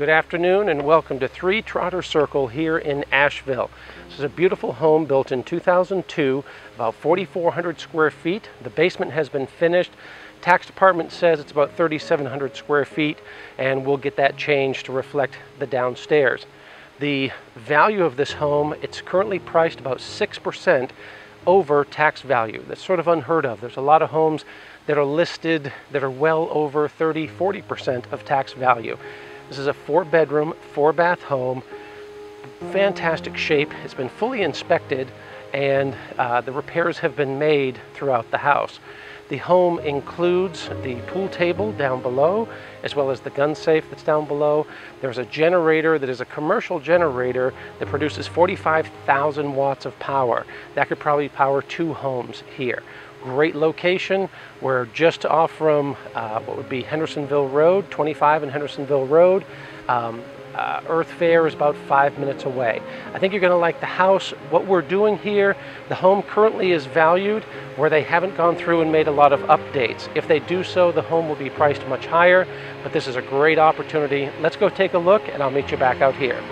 Good afternoon and welcome to 3 Trotter Circle here in Asheville. This is a beautiful home built in 2002, about 4,400 square feet. The basement has been finished. Tax department says it's about 3,700 square feet and we'll get that changed to reflect the downstairs. The value of this home, it's currently priced about 6% over tax value. That's sort of unheard of. There's a lot of homes that are listed that are well over 30, 40% of tax value. This is a four bedroom, four bath home, fantastic shape. It's been fully inspected and uh, the repairs have been made throughout the house. The home includes the pool table down below, as well as the gun safe that's down below. There's a generator that is a commercial generator that produces 45,000 watts of power. That could probably power two homes here. Great location. We're just off from uh, what would be Hendersonville Road, 25 and Hendersonville Road. Um, uh, Earth Fare is about five minutes away. I think you're going to like the house. What we're doing here, the home currently is valued where they haven't gone through and made a lot of updates. If they do so, the home will be priced much higher, but this is a great opportunity. Let's go take a look and I'll meet you back out here.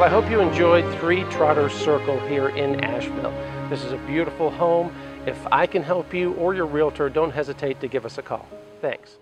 Well, I hope you enjoyed Three Trotter Circle here in Asheville. This is a beautiful home. If I can help you or your realtor, don't hesitate to give us a call. Thanks.